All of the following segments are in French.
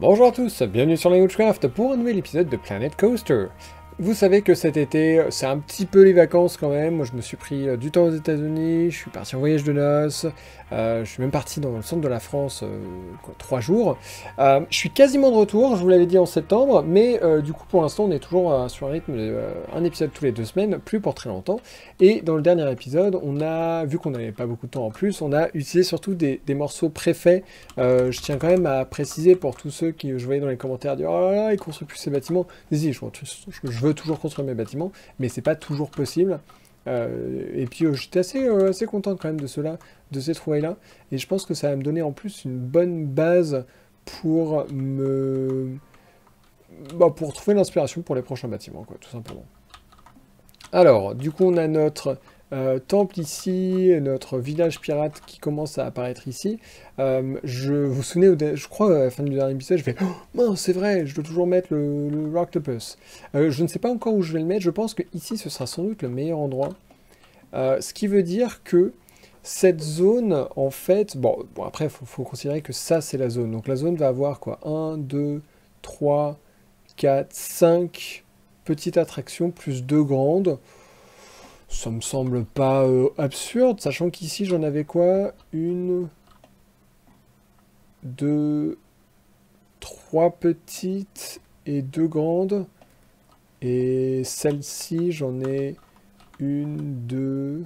Bonjour à tous, bienvenue sur Languagecraft pour un nouvel épisode de Planet Coaster. Vous savez que cet été, c'est un petit peu les vacances quand même. Moi, je me suis pris euh, du temps aux États-Unis, je suis parti en voyage de noces, euh, je suis même parti dans le centre de la France euh, trois jours. Je suis quasiment de retour, je vous l'avais dit en septembre, mais du coup, pour l'instant, on est toujours sur un rythme de euh, un épisode tous les deux semaines, plus pour très longtemps. Et dans le dernier épisode, on a, vu qu'on n'avait pas beaucoup de temps en plus, on a utilisé surtout des, morceaux préfaits. Euh, je tiens quand même à préciser pour tous ceux qui, je voyais dans les commentaires, dire oh là là, il construit plus ses bâtiments. Vas-y, je, je veux toujours construire mes bâtiments, mais c'est pas toujours possible. Euh, et puis euh, j'étais assez, euh, assez content quand même de cela, de ces trouvailles-là. Et je pense que ça va me donner en plus une bonne base pour me... Bah, pour trouver l'inspiration pour les prochains bâtiments, quoi, tout simplement. Alors, du coup, on a notre euh, temple ici, notre village pirate qui commence à apparaître ici. Euh, je vous vous souvenez, je crois, à la fin du dernier épisode, je fais Oh, c'est vrai, je dois toujours mettre le, le Rocktopus. Euh, je ne sais pas encore où je vais le mettre, je pense que ici ce sera sans doute le meilleur endroit. Ce qui veut dire que cette zone, en fait, bon, bon après, il faut, faut considérer que ça, c'est la zone. Donc la zone va avoir quoi? 1, 2, 3, 4, 5 petites attractions, plus deux grandes. Ça me semble pas euh, absurde, sachant qu'ici, j'en avais quoi? Une, deux, trois petites et deux grandes. Et celle-ci, j'en ai une, deux...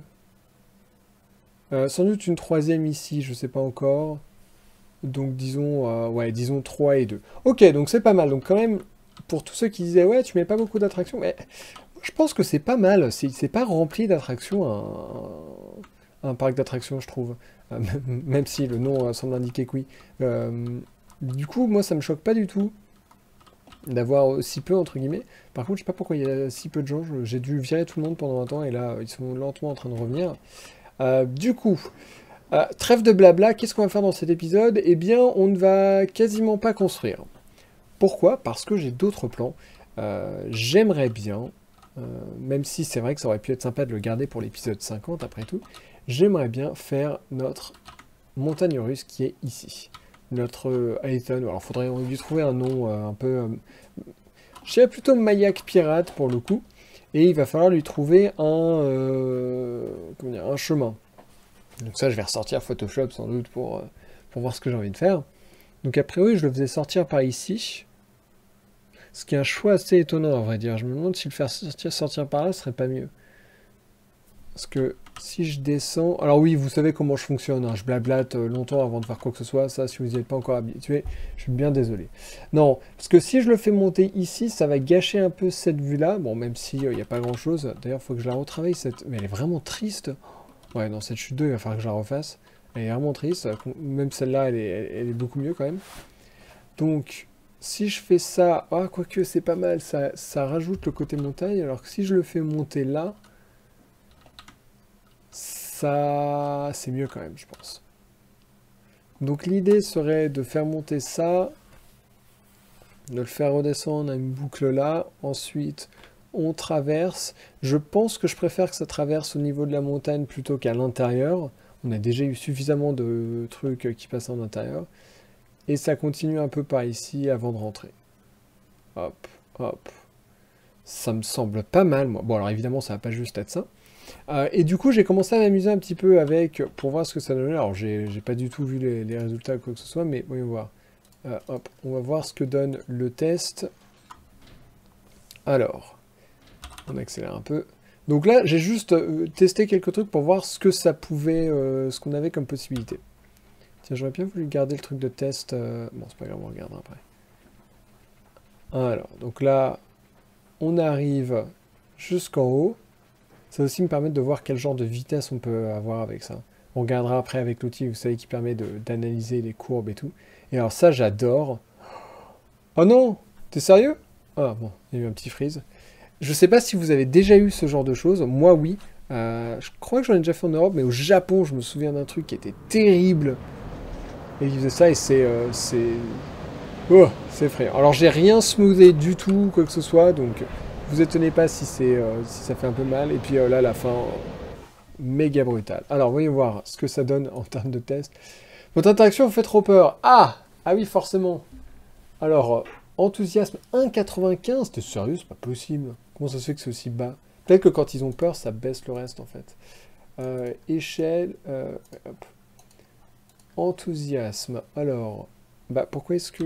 Euh, sans doute une troisième ici, je sais pas encore. Donc disons, euh, ouais, disons 3 et 2. Ok, donc c'est pas mal. Donc quand même, pour tous ceux qui disaient, ouais, tu mets pas beaucoup d'attractions, mais je pense que c'est pas mal. C'est pas rempli d'attractions, un, parc d'attractions, je trouve. Euh, même si le nom euh, semble indiquer que oui. Euh, du coup, moi, ça me choque pas du tout d'avoir aussi peu, entre guillemets. Par contre, je sais pas pourquoi il y a si peu de gens. J'ai dû virer tout le monde pendant un temps, et là, ils sont lentement en train de revenir. Du coup, trêve de blabla, qu'est-ce qu'on va faire dans cet épisode? Eh bien, on ne va quasiment pas construire. Pourquoi? Parce que j'ai d'autres plans. J'aimerais bien, même si c'est vrai que ça aurait pu être sympa de le garder pour l'épisode 50 après tout, j'aimerais bien faire notre montagne russe qui est ici. Notre euh, Ayton, alors faudrait lui trouver un nom euh, un peu... euh, je dirais plutôt Mayak Pirate pour le coup. Et il va falloir lui trouver un, euh, comment dire, un chemin. Donc ça, je vais ressortir Photoshop sans doute pour, euh, pour voir ce que j'ai envie de faire. Donc a priori, je le faisais sortir par ici. Ce qui est un choix assez étonnant, à vrai dire. Je me demande si le faire sortir, par là serait pas mieux. Parce que si je descends... Alors oui, vous savez comment je fonctionne. hein. Je blablate euh, longtemps avant de faire quoi que ce soit. Ça, si vous n'y êtes pas encore habitué, je suis bien désolé. Non, parce que si je le fais monter ici, ça va gâcher un peu cette vue-là. Bon, même s'il n'y a pas grand-chose. D'ailleurs, il faut que je la retravaille. Cette... Mais elle est vraiment triste. Ouais, dans cette chute 2, il va falloir que je la refasse. Elle est vraiment triste. Même celle-là, elle elle est beaucoup mieux quand même. Donc, si je fais ça... Ah, quoique, c'est pas mal. Ça, ça rajoute le côté montagne. Alors que si je le fais monter là... Ça... C'est mieux quand même, je pense. Donc l'idée serait de faire monter ça, de le faire redescendre à une boucle là, ensuite on traverse. Je pense que je préfère que ça traverse au niveau de la montagne plutôt qu'à l'intérieur. On a déjà eu suffisamment de trucs qui passent en intérieur. Et ça continue un peu par ici avant de rentrer. Hop, hop. Ça me semble pas mal, moi. Bon, alors évidemment, ça va pas juste être ça. Euh, et du coup, j'ai commencé à m'amuser un petit peu avec, pour voir ce que ça donnait. Alors, j'ai pas du tout vu les, résultats ou quoi que ce soit, mais voyons voir. Euh, hop, on va voir ce que donne le test. Alors, on accélère un peu. Donc là, j'ai juste euh, testé quelques trucs pour voir ce que ça pouvait, ce qu'on avait comme possibilité. Tiens, j'aurais bien voulu garder le truc de test. euh, Bon, c'est pas grave, on regardera après. Alors, donc là, on arrive jusqu'en haut. Ça va aussi me permettre de voir quel genre de vitesse on peut avoir avec ça. On regardera après avec l'outil, vous savez, qui permet d'analyser les courbes et tout. Et alors ça, j'adore. Oh non T'es sérieux? Ah bon, il y a eu un petit freeze. Je sais pas si vous avez déjà eu ce genre de choses. Moi, oui. Euh, je crois que j'en ai déjà fait en Europe, mais au Japon, je me souviens d'un truc qui était terrible. Et ils faisaient ça et c'est... euh, c'est... Oh, c'est effrayant. Alors, j'ai rien smoothé du tout, quoi que ce soit, donc vous étonnez pas si, c'est, euh, si ça fait un peu mal. Et puis euh, là, la fin, euh, méga brutale. Alors, voyons voir ce que ça donne en termes de test. Votre interaction vous fait trop peur. Ah Ah oui, forcément. Alors, euh, enthousiasme 1,95 T'es sérieux? C'est pas possible. Comment ça se fait que c'est aussi bas? Peut-être que quand ils ont peur, ça baisse le reste en fait. Euh, échelle. Euh, enthousiasme. Alors, bah pourquoi est-ce que...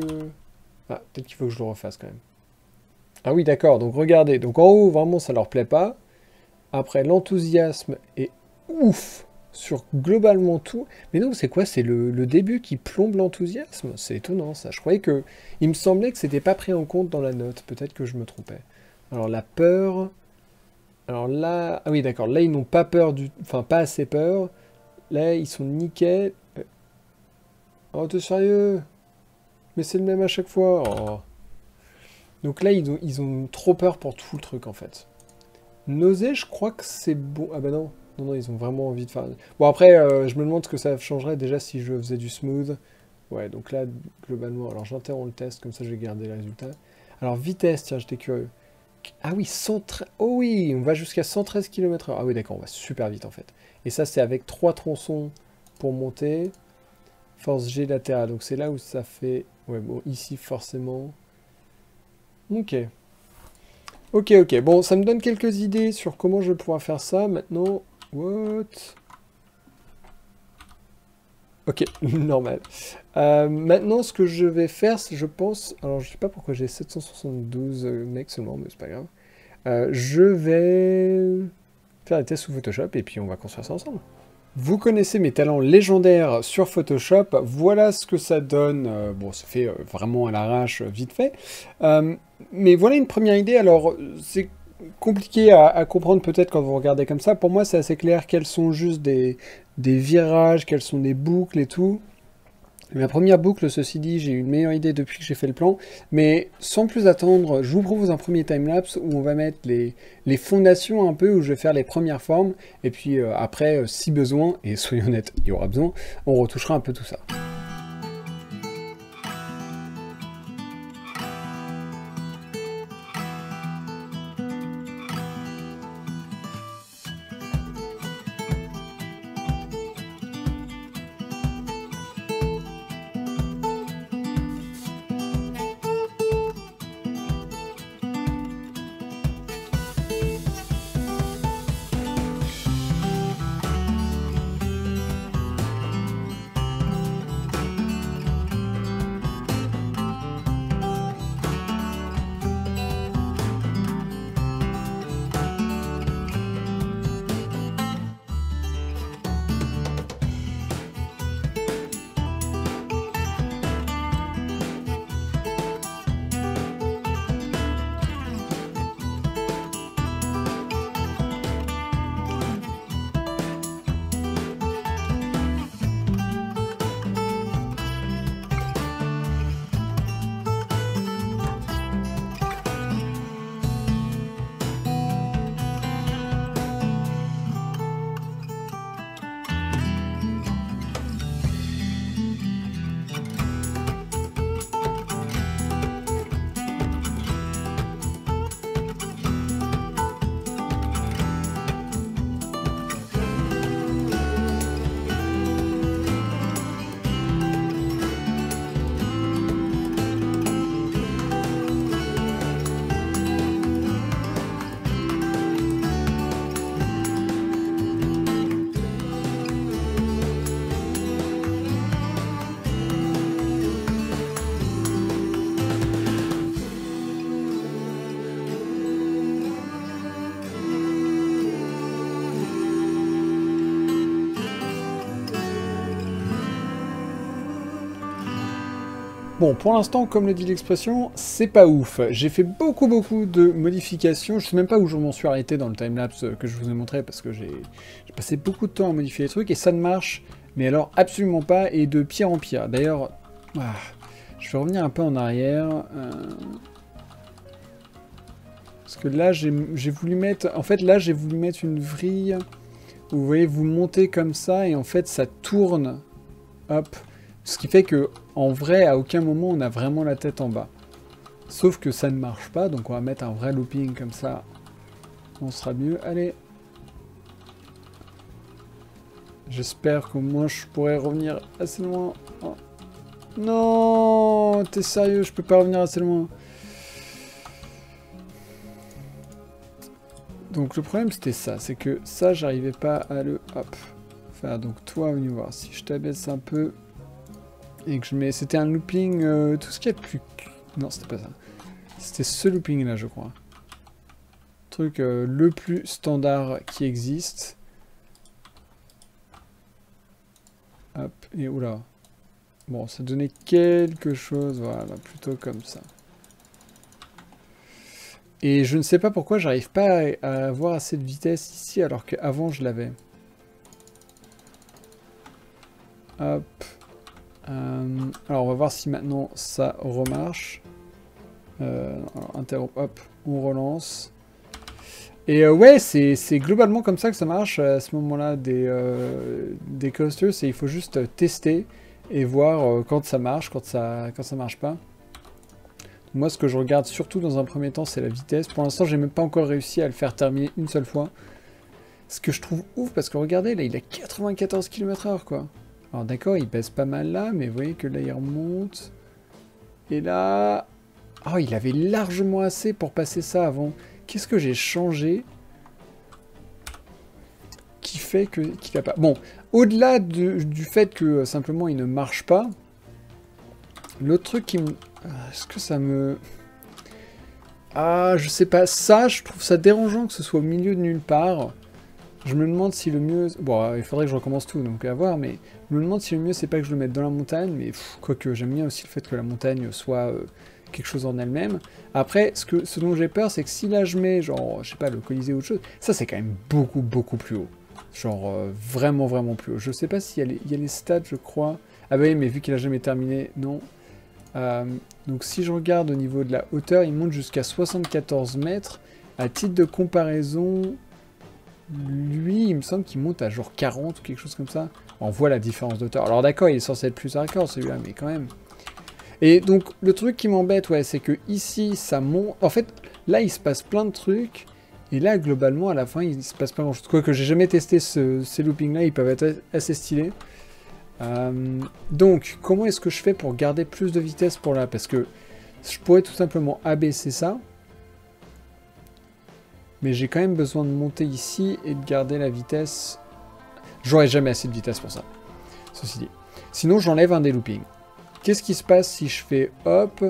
Ah, peut-être qu'il faut que je le refasse quand même. Ah oui, d'accord. Donc regardez. Donc en haut, vraiment, ça leur plaît pas. Après, l'enthousiasme est ouf sur globalement tout. Mais non, c'est quoi? C'est le, début qui plombe l'enthousiasme? C'est étonnant ça. Je croyais que... Il me semblait que c'était pas pris en compte dans la note. Peut-être que je me trompais. Alors la peur... Alors là... Ah oui, d'accord. Là, ils n'ont pas peur du... Enfin, pas assez peur. Là, ils sont nickel. Oh, t'es sérieux? Mais c'est le même à chaque fois. Oh. Donc là, ils ont, ils ont trop peur pour tout le truc, en fait. Nausée, je crois que c'est bon. Ah bah non. Non, non, ils ont vraiment envie de faire... Bon, après, euh, je me demande ce que ça changerait déjà si je faisais du smooth. Ouais, donc là, globalement... Alors, j'interromps le test, comme ça, je vais garder les résultats. Alors, vitesse, tiens, j'étais curieux. Ah oui, 113... Oh oui, on va jusqu'à 113 km/h. Ah oui, d'accord, on va super vite, en fait. Et ça, c'est avec trois tronçons pour monter. Force G latérale. Donc, c'est là où ça fait... Ouais, bon, ici, forcément... Ok. Ok, ok. Bon, ça me donne quelques idées sur comment je vais pouvoir faire ça. Maintenant, What? Ok, normal. Euh, maintenant, ce que je vais faire, je pense... Alors, je sais pas pourquoi j'ai 772 euh, mecs seulement, mais c'est pas grave. Euh, je vais faire des tests sous Photoshop et puis on va construire ça ensemble. Vous connaissez mes talents légendaires sur Photoshop, voilà ce que ça donne. bon, ça fait vraiment à l'arrache vite fait. mais voilà une première idée. Alors, c'est compliqué à, comprendre peut-être quand vous regardez comme ça. Pour moi, c'est assez clair quels sont juste des, virages, quelles sont des boucles et tout. Ma première boucle, ceci dit, j'ai eu une meilleure idée depuis que j'ai fait le plan. Mais sans plus attendre, je vous propose un premier timelapse où on va mettre les, fondations un peu, où je vais faire les premières formes. Et puis euh, après, euh, si besoin, et soyons honnêtes, il y aura besoin, on retouchera un peu tout ça. Bon, pour l'instant, comme le dit l'expression, c'est pas ouf. J'ai fait beaucoup, beaucoup de modifications. Je sais même pas où je m'en suis arrêté dans le timelapse que je vous ai montré, parce que j'ai passé beaucoup de temps à modifier les trucs, et ça ne marche, mais alors absolument pas, et de pire en pire. D'ailleurs, ah, je vais revenir un peu en arrière. Euh, parce que là, j'ai voulu mettre... En fait, là, j'ai voulu mettre une vrille vous voyez, vous montez comme ça, et en fait, ça tourne. Hop. Ce qui fait que, en vrai, à aucun moment on a vraiment la tête en bas. Sauf que ça ne marche pas, donc on va mettre un vrai looping comme ça. On sera mieux. Allez. J'espère qu'au moins je pourrai revenir assez loin. Oh. Non, t'es sérieux, je peux pas revenir assez loin. Donc le problème c'était ça, c'est que ça j'arrivais pas à le hop faire. Donc toi, va voir si je t'abaisse un peu et que je mets, c'était un looping, euh, tout ce qui est plus, non c'était pas ça, c'était ce looping là je crois. Truc euh, le plus standard qui existe. Hop et oula. Bon, ça donnait quelque chose, voilà, plutôt comme ça. Et je ne sais pas pourquoi j'arrive pas à avoir assez de vitesse ici alors qu'avant je l'avais. Hop. Euh, alors on va voir si maintenant ça remarche. Euh, hop, on relance. Et euh, ouais, c'est globalement comme ça que ça marche à ce moment-là des, des coasters. Il faut juste tester et voir quand ça marche, quand ça, quand ça marche pas. Moi, ce que je regarde surtout dans un premier temps, c'est la vitesse. Pour l'instant, j'ai même pas encore réussi à le faire terminer une seule fois. Ce que je trouve ouf, parce que regardez, là, il a 94 km/h, quoi. Alors d'accord, il pèse pas mal là, mais vous voyez que là, il remonte. Et là... Oh, il avait largement assez pour passer ça avant. Qu'est-ce que j'ai changé qui fait que qu'il a pas... Bon, au-delà du fait que euh, simplement il ne marche pas, l'autre truc qui me euh, est-ce que ça me... Ah, je sais pas. Ça, je trouve ça dérangeant que ce soit au milieu de nulle part. Je me demande si le mieux... Bon, il faudrait que je recommence tout, donc à voir, mais je me demande si le mieux, c'est pas que je le mette dans la montagne, mais quoique, j'aime bien aussi le fait que la montagne soit euh, quelque chose en elle-même. Après, ce, que, ce dont j'ai peur, c'est que si là, je mets, genre, je sais pas, le Colisée ou autre chose, ça, c'est quand même beaucoup, beaucoup plus haut. Genre, euh, vraiment, vraiment plus haut. Je sais pas s'il y, a les stats, je crois. Ah bah oui, mais vu qu'il a jamais terminé, non. Euh, donc si je regarde au niveau de la hauteur, il monte jusqu'à 74 mètres. À titre de comparaison, lui, il me semble qu'il monte à genre 40 ou quelque chose comme ça. On voit la différence d'auteur. Alors d'accord, il est censé être plus hardcore celui-là, mais quand même. Et donc, le truc qui m'embête, ouais, c'est que ici, ça monte... En fait, là, il se passe plein de trucs. Et là, globalement, à la fin, il se passe pas grand-chose. Quoique, j'ai jamais testé ces loopings-là, ils peuvent être assez stylés. Euh, donc, comment est-ce que je fais pour garder plus de vitesse pour là? Parce que je pourrais tout simplement abaisser ça. Mais j'ai quand même besoin de monter ici et de garder la vitesse. J'aurai jamais assez de vitesse pour ça. Ceci dit. Sinon, j'enlève un des loopings. Qu'est-ce qui se passe si je fais hop,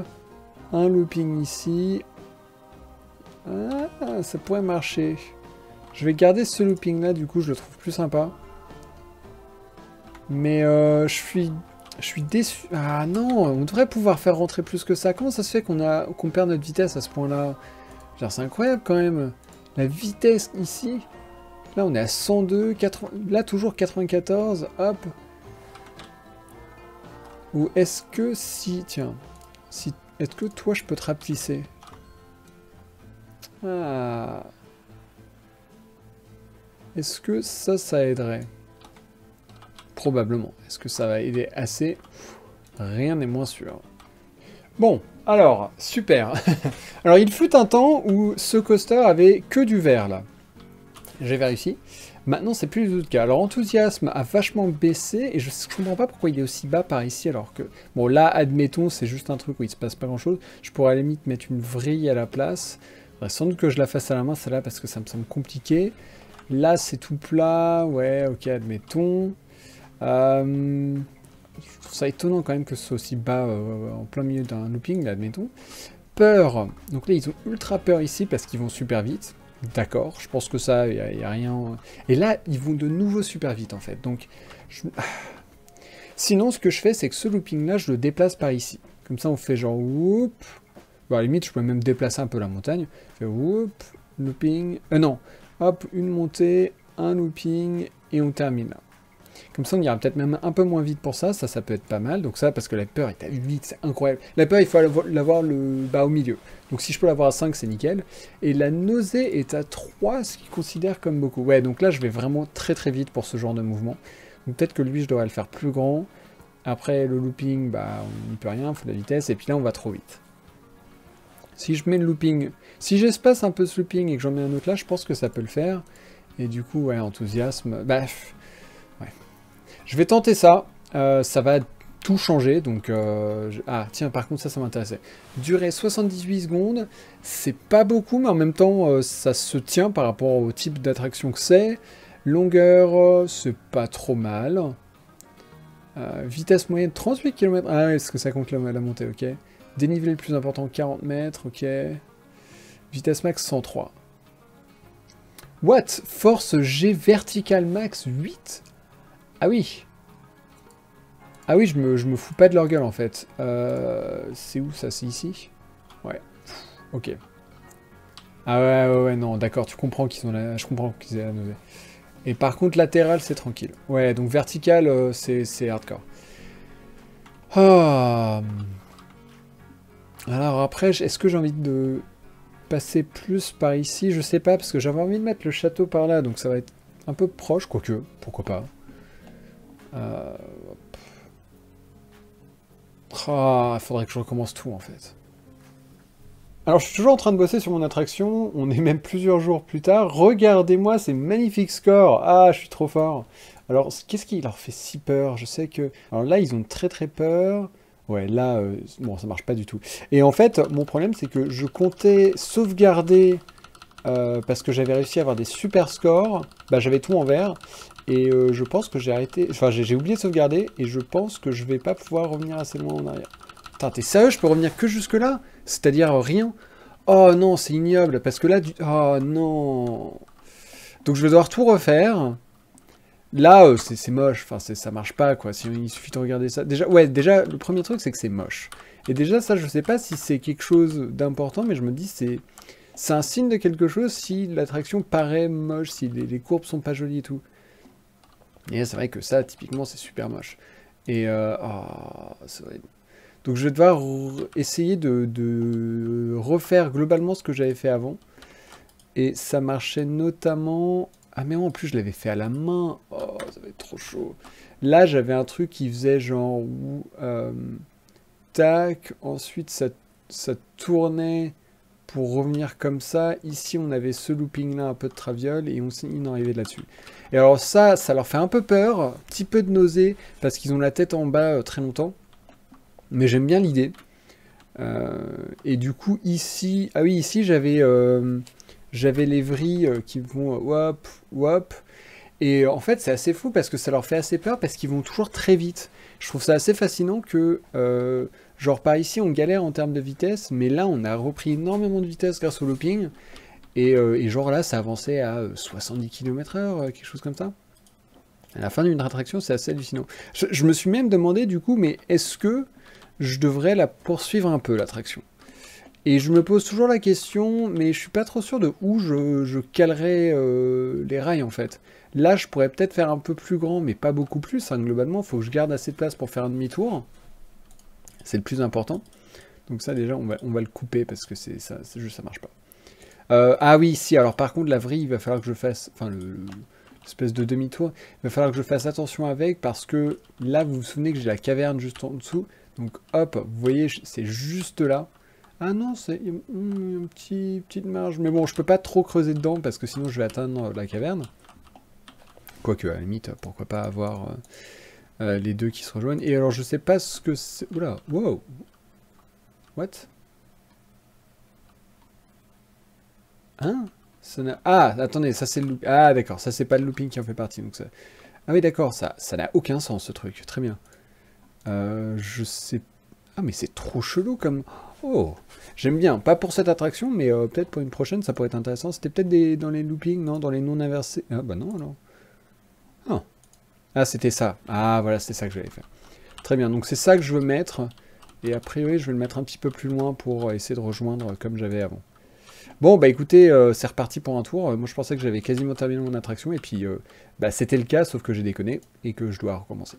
un looping ici? Ah, ça pourrait marcher. Je vais garder ce looping là, du coup, je le trouve plus sympa. Mais euh, je suis je suis déçu. Ah non, on devrait pouvoir faire rentrer plus que ça. Comment ça se fait qu'on a qu'on perd notre vitesse à ce point-là? C'est incroyable quand même. La vitesse ici. Là, on est à 102, 80... là toujours 94, hop. Ou est-ce que si... Tiens. Si... Est-ce que toi, je peux te rapetisser? Ah... Est-ce que ça, ça aiderait? Probablement. Est-ce que ça va aider assez? Rien n'est moins sûr. Bon, alors, super. alors, il fut un temps où ce coaster avait que du vert, là. J'ai vérifié. Maintenant, c'est plus du tout le cas. Alors, Enthousiasme a vachement baissé, et je ne comprends pas pourquoi il est aussi bas par ici, alors que... Bon, là, admettons, c'est juste un truc où il se passe pas grand-chose. Je pourrais à la limite mettre une vrille à la place. sans doute que je la fasse à la main, celle-là, parce que ça me semble compliqué. Là, c'est tout plat. Ouais, ok, admettons. Euh, je trouve ça étonnant quand même que ce soit aussi bas euh, en plein milieu d'un looping, là, admettons. Peur. Donc là, ils ont ultra peur ici parce qu'ils vont super vite. D'accord, je pense que ça, il n'y a, rien... Et là, ils vont de nouveau super vite, en fait. Donc, Sinon, ce que je fais, c'est que ce looping-là, je le déplace par ici. Comme ça, on fait genre, whoop. Bon, à la limite, je peux même déplacer un peu la montagne. Je whoop, looping. Euh, non. Hop, une montée, un looping, et on termine là. Comme ça, on ira peut-être même un peu moins vite pour ça. Ça, ça peut être pas mal. Donc ça, parce que la peur est à 8, c'est incroyable. La peur, il faut l'avoir bas au milieu. Donc si je peux l'avoir à 5, c'est nickel. Et la nausée est à 3, ce qu'il considère comme beaucoup. Ouais, donc là, je vais vraiment très très vite pour ce genre de mouvement. Donc peut-être que lui, je devrais le faire plus grand. Après, le looping, bah, on n'y peut rien, il faut de la vitesse. Et puis là, on va trop vite. Si je mets le looping... Si j'espace un peu ce looping et que j'en mets un autre là, je pense que ça peut le faire. Et du coup, ouais, enthousiasme... Bah, je vais tenter ça. Euh, ça va tout changé. Donc, euh, ah tiens, par contre, ça, ça m'intéressait. Durée 78 secondes, c'est pas beaucoup, mais en même temps, euh, ça se tient par rapport au type d'attraction que c'est. Longueur, c'est pas trop mal. vitesse moyenne 38 km. Ah est-ce que ça compte la, la montée, ok. Dénivelé le plus important 40 mètres, ok. Vitesse max 103. What? Force G vertical max 8 Ah oui ah oui, je me, fous pas de leur gueule en fait. Euh, c'est où ça? C'est ici? Ouais. Ok. Ah ouais, ouais, ouais, non, d'accord, tu comprends qu'ils ont la... Je comprends qu'ils aient la. Et par contre, latéral, c'est tranquille. Ouais, donc vertical, euh, c'est hardcore. Ah. Alors après, est-ce que j'ai envie de passer plus par ici? Je sais pas, parce que j'avais envie de mettre le château par là, donc ça va être un peu proche, quoique, pourquoi pas. Euh, ah, faudrait que je recommence tout en fait. Alors je suis toujours en train de bosser sur mon attraction, on est même plusieurs jours plus tard. Regardez-moi ces magnifiques scores Ah, je suis trop fort Alors, qu'est-ce qui leur fait si peur? Je sais que... Alors là, ils ont très très peur. Ouais, là, euh, bon, ça marche pas du tout. Et en fait, mon problème, c'est que je comptais sauvegarder euh, parce que j'avais réussi à avoir des super scores. Bah, j'avais tout en vert. Et euh, je pense que j'ai arrêté... Enfin, j'ai oublié de sauvegarder, et je pense que je vais pas pouvoir revenir assez loin en arrière. Putain, t'es sérieux Je peux revenir que jusque-là? C'est-à-dire rien? Oh non, c'est ignoble, parce que là... Du... Oh non Donc je vais devoir tout refaire. Là, euh, c'est moche, enfin, ça marche pas, quoi. Il suffit de regarder ça. Déjà, ouais, déjà, le premier truc, c'est que c'est moche. Et déjà, ça, je sais pas si c'est quelque chose d'important, mais je me dis, c'est... C'est un signe de quelque chose si l'attraction paraît moche, si les, les courbes sont pas jolies et tout. Et c'est vrai que ça, typiquement, c'est super moche. Et euh, oh, Donc je vais devoir essayer de, refaire globalement ce que j'avais fait avant. Et ça marchait notamment... Ah mais en plus je l'avais fait à la main. Oh, ça va être trop chaud. Là j'avais un truc qui faisait genre... Euh, tac, ensuite ça, ça tournait pour revenir comme ça. Ici, on avait ce looping-là, un peu de traviole, et on s'est arrivé là-dessus. Et alors ça, ça leur fait un peu peur, un petit peu de nausée, parce qu'ils ont la tête en bas euh, très longtemps. Mais j'aime bien l'idée. Euh, et du coup, ici... Ah oui, ici, j'avais euh, les vrilles qui vont... Hop, hop. Et en fait, c'est assez fou, parce que ça leur fait assez peur, parce qu'ils vont toujours très vite. Je trouve ça assez fascinant que Genre par ici on galère en termes de vitesse, mais là on a repris énormément de vitesse grâce au looping. Et, euh, genre là ça avançait à 70 euh, km/h, euh, quelque chose comme ça. À la fin d'une attraction c'est assez hallucinant. Je, me suis même demandé du coup, mais est-ce que je devrais la poursuivre un peu l'attraction? Et je me pose toujours la question, mais je suis pas trop sûr de où je, je calerais les rails en fait. Là, je pourrais peut-être faire un peu plus grand, mais pas beaucoup plus. Hein, globalement, il faut que je garde assez de place pour faire un demi-tour c'est le plus important. Donc ça déjà on va, on va le couper parce que c'est ça, juste ça marche pas. Euh, ah oui, si, alors par contre la vrille, il va falloir que je fasse, enfin le, espèce de demi-tour, il va falloir que je fasse attention avec parce que là vous vous souvenez que j'ai la caverne juste en dessous, donc hop, vous voyez c'est juste là. Ah non, c'est une petit, petite marge, mais bon je peux pas trop creuser dedans parce que sinon je vais atteindre la caverne. Quoique à la limite, pourquoi pas avoir... Euh, euh, les deux qui se rejoignent. Et alors, je sais pas ce que c'est... Oula, wow What? Hein? Ah, attendez, ça c'est le looping. Ah, d'accord, ça c'est pas le looping qui en fait partie. Donc. Ah oui, d'accord, ça ça n'a aucun sens ce truc. Très bien. Euh, je sais... Ah, mais c'est trop chelou comme... Oh J'aime bien. Pas pour cette attraction, mais euh, peut-être pour une prochaine, ça pourrait être intéressant. C'était peut-être des... dans les loopings, non? Dans les non inversés. Ah, bah non, alors. Ah. Ah, c'était ça. Ah, voilà, c'était ça que j'avais fait. Très bien, donc c'est ça que je veux mettre. Et a priori, je vais le mettre un petit peu plus loin pour essayer de rejoindre comme j'avais avant. Bon, bah écoutez, euh, c'est reparti pour un tour. moi, je pensais que j'avais quasiment terminé mon attraction. Et puis, euh, bah, c'était le cas, sauf que j'ai déconné et que je dois recommencer.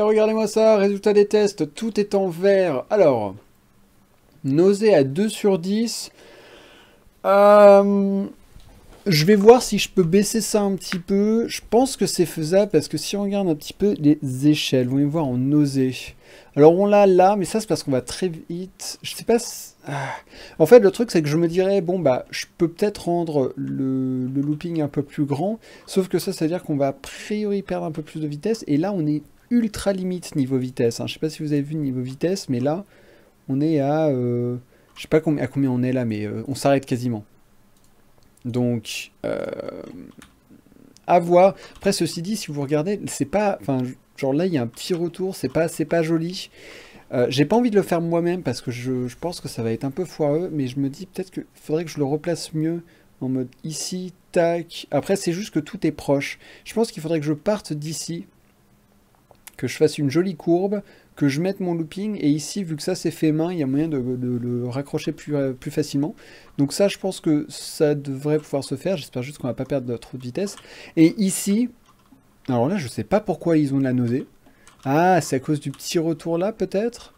Regardez-moi ça, résultat des tests, tout est en vert. Alors, nausée à 2 sur 10. Euh, je vais voir si je peux baisser ça un petit peu. Je pense que c'est faisable parce que si on regarde un petit peu les échelles, vous allez voir en nausée. Alors on l'a là, mais ça c'est parce qu'on va très vite. Je sais pas. Ah. En fait, le truc c'est que je me dirais bon bah je peux peut-être rendre le, looping un peu plus grand, sauf que ça, c'est à dire qu'on va a priori perdre un peu plus de vitesse. Et là, on est ultra limite niveau vitesse. Hein. Je sais pas si vous avez vu niveau vitesse, mais là, on est à, euh, je sais pas à combien on est là, mais euh, on s'arrête quasiment. Donc, euh, à voir. Après, ceci dit, si vous regardez, c'est pas, enfin, genre là, il y a un petit retour, c'est pas, c'est pas joli. Euh, j'ai pas envie de le faire moi-même parce que je, pense que ça va être un peu foireux, mais je me dis peut-être qu'il faudrait que je le replace mieux en mode ici, tac. Après, c'est juste que tout est proche. Je pense qu'il faudrait que je parte d'ici, que je fasse une jolie courbe, que je mette mon looping, et ici, vu que ça c'est fait main, il y a moyen de, le raccrocher plus, euh, plus, facilement. Donc ça, je pense que ça devrait pouvoir se faire, j'espère juste qu'on va pas perdre trop de vitesse. Et ici, alors là, je sais pas pourquoi ils ont la nausée. Ah, c'est à cause du petit retour là, peut-être?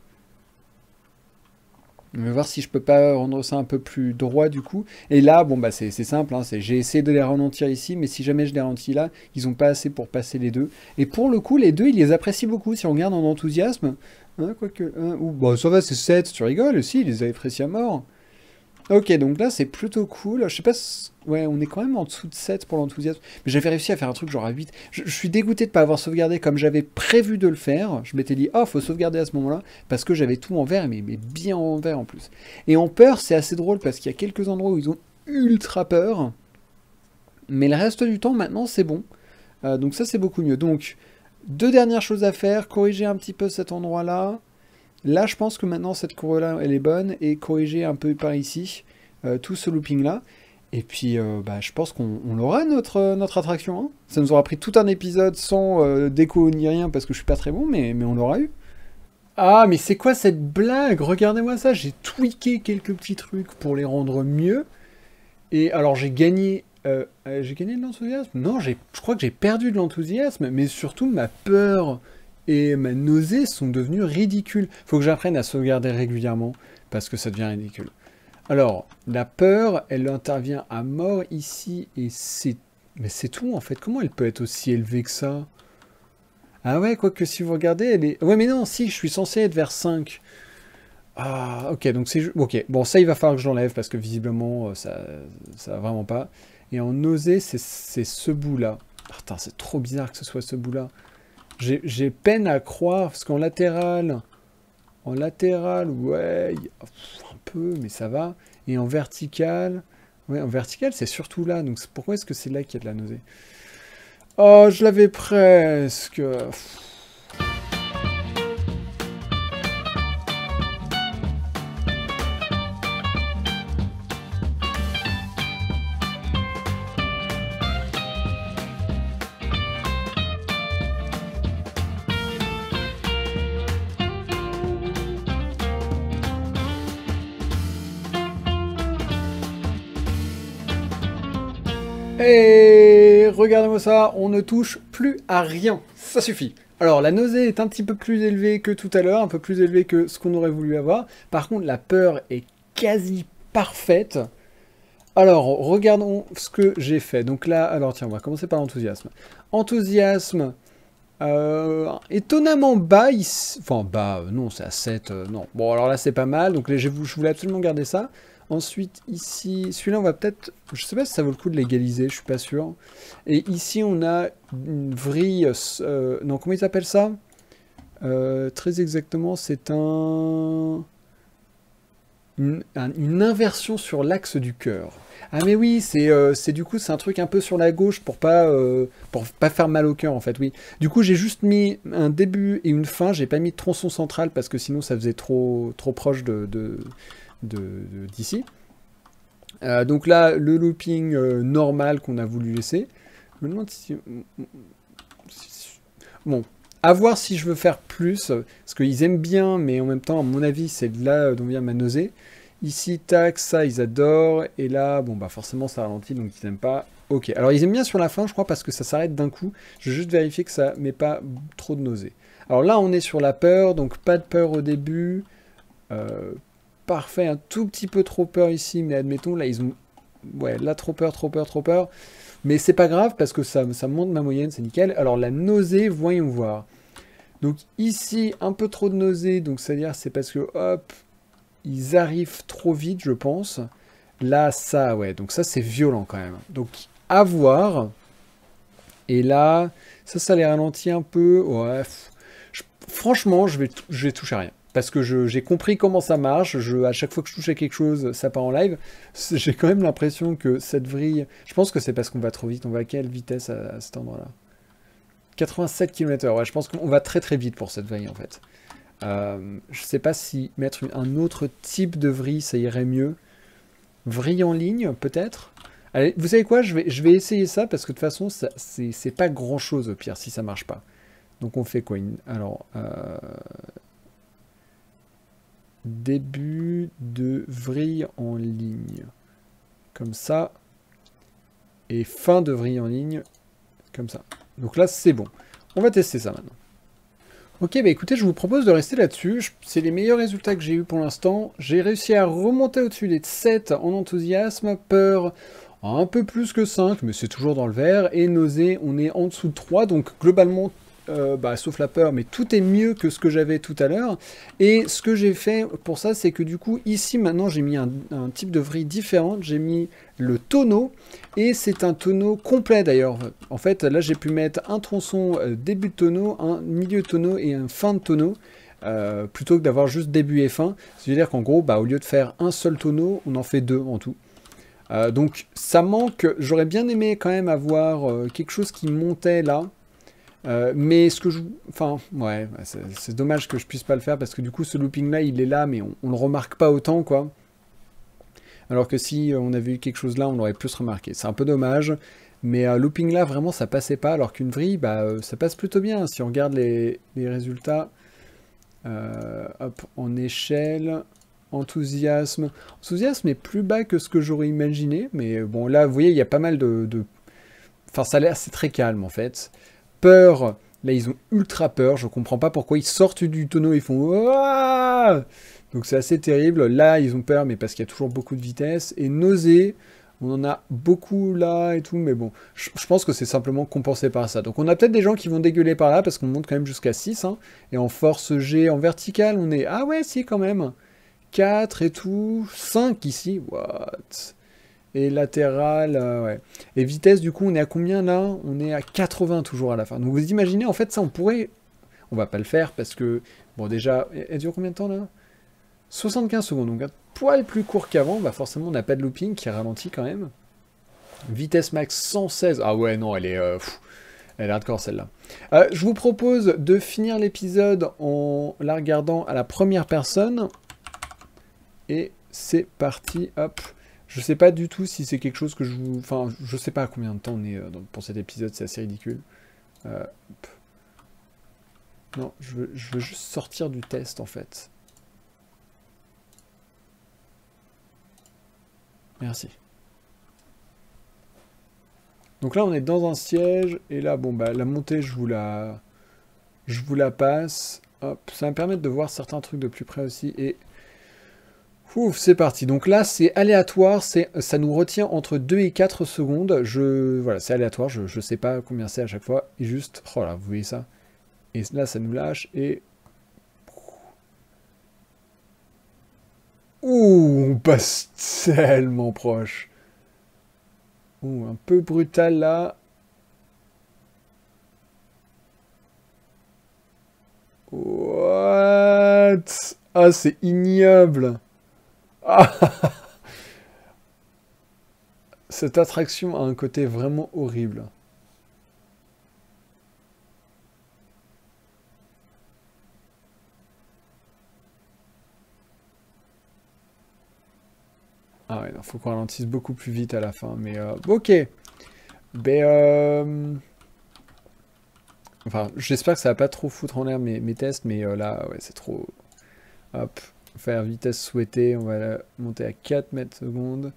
Je vais voir si je peux pas rendre ça un peu plus droit du coup. Et là, bon bah c'est simple, hein, j'ai essayé de les ralentir ici, mais si jamais je les ralentis là, ils ont pas assez pour passer les deux. Et pour le coup, les deux, ils les apprécient beaucoup. Si on regarde en enthousiasme, hein, bah, ça va, c'est 7, tu rigoles aussi, ils les apprécient à mort. Ok, donc là c'est plutôt cool. Je sais pas, ouais, on est quand même en dessous de 7 pour l'enthousiasme. Mais j'avais réussi à faire un truc genre à 8. Je, suis dégoûté de pas avoir sauvegardé comme j'avais prévu de le faire. Je m'étais dit, oh, faut sauvegarder à ce moment-là, parce que j'avais tout en vert, mais, mais bien en vert en plus. Et en peur, c'est assez drôle parce qu'il y a quelques endroits où ils ont ultra peur. Mais le reste du temps, maintenant, c'est bon. Euh, donc ça, c'est beaucoup mieux. Donc, deux dernières choses à faire. Corriger un petit peu cet endroit-là. Là, je pense que maintenant, cette courbe-là, elle est bonne, et corriger un peu par ici, euh, tout ce looping-là. Et puis, euh, bah, je pense qu'on aura, notre, notre attraction. Hein. Ça nous aura pris tout un épisode sans euh, déco ni rien, parce que je suis pas très bon, mais, mais on l'aura eu. Ah, mais c'est quoi cette blague? Regardez-moi ça, j'ai tweaké quelques petits trucs pour les rendre mieux. Et alors, j'ai gagné... j'ai gagné de l'enthousiasme? Non, je crois que j'ai perdu de l'enthousiasme, mais surtout ma peur et ma nausée sont devenues ridicules. Faut que j'apprenne à sauvegarder régulièrement parce que ça devient ridicule. Alors, la peur, elle intervient à mort ici et c'est... Mais c'est tout en fait. Comment elle peut être aussi élevée que ça? Ah ouais, quoique si vous regardez, elle est... Ouais mais non, si, je suis censé être vers 5. Ah, ok, donc c'est... Ok, bon, ça il va falloir que j'enlève parce que visiblement, euh, ça, ça va vraiment pas. Et en nausée, c'est ce bout-là. Putain, c'est trop bizarre que ce soit ce bout-là. J'ai peine à croire, parce qu'en latéral, en latéral, ouais, un peu, mais ça va. Et en vertical, ouais, en vertical, c'est surtout là. Donc pourquoi est-ce que c'est là qu'il y a de la nausée? Oh, je l'avais presque. Regardez-moi ça, on ne touche plus à rien. Ça suffit. Alors, la nausée est un petit peu plus élevée que tout à l'heure, un peu plus élevée que ce qu'on aurait voulu avoir. Par contre, la peur est quasi parfaite. Alors, regardons ce que j'ai fait. Donc là, alors tiens, on va commencer par l'enthousiasme. Enthousiasme, euh, étonnamment bas, enfin bas, euh, non, c'est à 7, euh, non. Bon, alors là, c'est pas mal, donc je voulais absolument garder ça. Ensuite, ici, celui-là, on va peut-être... Je sais pas si ça vaut le coup de l'égaliser, je suis pas sûr. Et ici, on a une vrille... Euh, non, comment ils appellent ça? Euh, Très exactement, c'est un... Une, inversion sur l'axe du cœur. Ah mais oui, c'est euh, du coup c'est un truc un peu sur la gauche pour pas pour pas faire mal au cœur en fait. Oui. Du coup j'ai juste mis un début et une fin. J'ai pas mis de tronçon central parce que sinon ça faisait trop trop proche de d'ici. Euh, donc là, le looping euh, normal qu'on a voulu laisser. Je me demande si... Bon, à voir si je veux faire plus, parce qu'ils aiment bien, mais en même temps, à mon avis, c'est de là dont vient ma nausée. Ici, tac, ça, ils adorent, et là, bon, bah forcément, ça ralentit, donc ils n'aiment pas. Ok, alors ils aiment bien sur la fin, je crois, parce que ça s'arrête d'un coup. Je vais juste vérifier que ça met pas trop de nausées. Alors là, on est sur la peur, donc pas de peur au début. Euh, parfait, un tout petit peu trop peur ici, mais admettons, là, ils ont... Ouais, là, trop peur, trop peur, trop peur. Mais c'est pas grave, parce que ça, monte ma moyenne, c'est nickel. Alors la nausée, voyons voir. Donc ici, un peu trop de nausée, donc c'est-à-dire c'est parce que, hop, ils arrivent trop vite, je pense. Là, ça, ouais, donc ça, c'est violent quand même. Donc, à voir. Et là, ça, ça les ralentit un peu. Ouais, franchement, je vais, je vais toucher à rien. Parce que j'ai compris comment ça marche. Je, à chaque fois que je touche à quelque chose, ça part en live. J'ai quand même l'impression que cette vrille... Je pense que c'est parce qu'on va trop vite. On va à quelle vitesse à, cet endroit-là? 87 km/h. Je pense qu'on va très très vite pour cette vrille en fait. Euh, je sais pas si mettre un autre type de vrille, ça irait mieux. Vrille en ligne, peut-être? Allez, vous savez quoi? Je vais, essayer ça parce que de toute façon, c'est pas grand chose au pire si ça marche pas. Donc on fait quoi? Alors, euh, début de vrille en ligne. Comme ça. Et fin de vrille en ligne. Comme ça. Donc là, c'est bon. On va tester ça maintenant. Ok, bah écoutez, je vous propose de rester là-dessus. C'est les meilleurs résultats que j'ai eu pour l'instant. J'ai réussi à remonter au-dessus des 7 en enthousiasme, peur un peu plus que 5, mais c'est toujours dans le vert, et nausée, on est en dessous de 3, donc globalement euh, bah, sauf la peur, mais tout est mieux que ce que j'avais tout à l'heure. Et ce que j'ai fait pour ça, c'est que du coup, ici maintenant, j'ai mis un, type de vrille différent. J'ai mis le tonneau, et c'est un tonneau complet d'ailleurs. En fait, là, j'ai pu mettre un tronçon euh, début de tonneau, un milieu de tonneau et un fin de tonneau. Euh, plutôt que d'avoir juste début et fin. C'est-à-dire qu'en gros, bah, au lieu de faire un seul tonneau, on en fait deux en tout. donc ça manque, j'aurais bien aimé quand même avoir quelque chose qui montait là, euh, mais ce que je... Enfin, ouais, c'est dommage que je puisse pas le faire parce que du coup, ce looping-là, il est là, mais on, on, le remarque pas autant, quoi. Alors que si on avait eu quelque chose là, on l'aurait plus remarqué. C'est un peu dommage, mais un looping là, vraiment, ça passait pas, alors qu'une vrille, bah, euh, ça passe plutôt bien. Si on regarde les, résultats, euh, hop, en échelle, enthousiasme. Enthousiasme est plus bas que ce que j'aurais imaginé, mais bon, là, vous voyez, il y a pas mal de... de... Enfin, ça a l'air, c'est très calme, en fait peur. Là, ils ont ultra peur. Je comprends pas pourquoi ils sortent du tonneau. Ils font donc c'est assez terrible. Là, ils ont peur, mais parce qu'il y a toujours beaucoup de vitesse. Et nausée, on en a beaucoup là et tout, mais bon, je, pense que c'est simplement compensé par ça. Donc on a peut-être des gens qui vont dégueuler par là, parce qu'on monte quand même jusqu'à 6. Hein. et en force G, en vertical, on est... Ah ouais, si, quand même. 4 et tout. 5 ici. What? Et latéral, euh, ouais. Et vitesse, du coup, on est à combien là? On est à 80 toujours à la fin. Donc vous imaginez, en fait, ça, on pourrait... On va pas le faire parce que... Bon, déjà, elle dure combien de temps là? 75 secondes, donc un poil plus court qu'avant. Bah forcément, on n'a pas de looping qui ralentit quand même. Vitesse max 116. Ah ouais, non, elle est... Euh, elle est hardcore celle-là. Euh, je vous propose de finir l'épisode en la regardant à la première personne. Et c'est parti, hop. Je sais pas du tout si c'est quelque chose que je vous... Enfin, je sais pas combien de temps on est euh, pour cet épisode, c'est assez ridicule. Euh, non, je veux, je veux juste sortir du test, en fait. Merci. Donc là, on est dans un siège, et là, bon, bah, la montée, je vous la... Je vous la passe. Hop, ça va me permettre de voir certains trucs de plus près aussi, et... Ouf, c'est parti. Donc là, c'est aléatoire, ça nous retient entre 2 et 4 secondes. Je, voilà, c'est aléatoire, je ne sais pas combien c'est à chaque fois. Et juste, oh là, vous voyez ça Et là, ça nous lâche et... Ouh, on passe tellement proche. Ouh, un peu brutal là. What? Ah, c'est ignoble Cette attraction a un côté vraiment horrible. Ah ouais, il faut qu'on ralentisse beaucoup plus vite à la fin. Mais euh, ok. Ben, euh, Enfin, j'espère que ça va pas trop foutre en l'air mes, mes tests, mais euh, là, ouais, c'est trop... Hop faire vitesse souhaitée, on va la monter à 4 mètres secondes.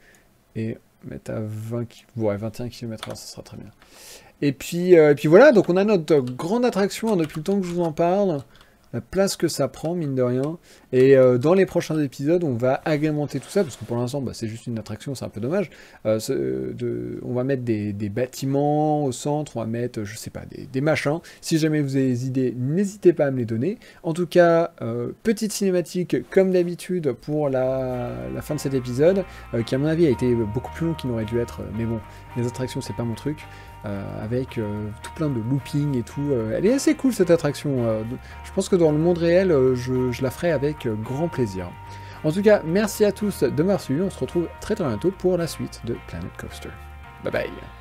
Et mettre à 20, ouais, 21 km/h, ça sera très bien. Et puis, et puis voilà, donc on a notre grande attraction hein, depuis le temps que je vous en parle la place que ça prend, mine de rien. Et euh, dans les prochains épisodes, on va agrémenter tout ça, parce que pour l'instant, bah, c'est juste une attraction, c'est un peu dommage. Euh, de, on va mettre des, bâtiments au centre, on va mettre, je sais pas, des, machins. Si jamais vous avez des idées, n'hésitez pas à me les donner. En tout cas, euh, petite cinématique, comme d'habitude, pour la, la, fin de cet épisode, qui à mon avis a été beaucoup plus long qu'il n'aurait dû être, mais bon, les attractions, c'est pas mon truc. Euh, avec euh, tout plein de looping et tout. Euh, elle est assez cool cette attraction. je pense que dans le monde réel, je, la ferai avec grand plaisir. En tout cas, merci à tous de m'avoir suivi. On se retrouve très très bientôt pour la suite de Planet Coaster. Bye bye